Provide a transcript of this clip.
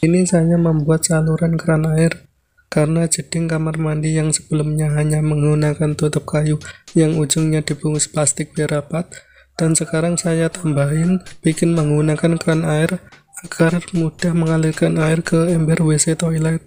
Ini saya membuat saluran keran air karena jeding kamar mandi yang sebelumnya hanya menggunakan tutup kayu yang ujungnya dibungkus plastik biar rapat. Dan sekarang saya tambahin bikin menggunakan keran air agar mudah mengalirkan air ke ember WC toilet.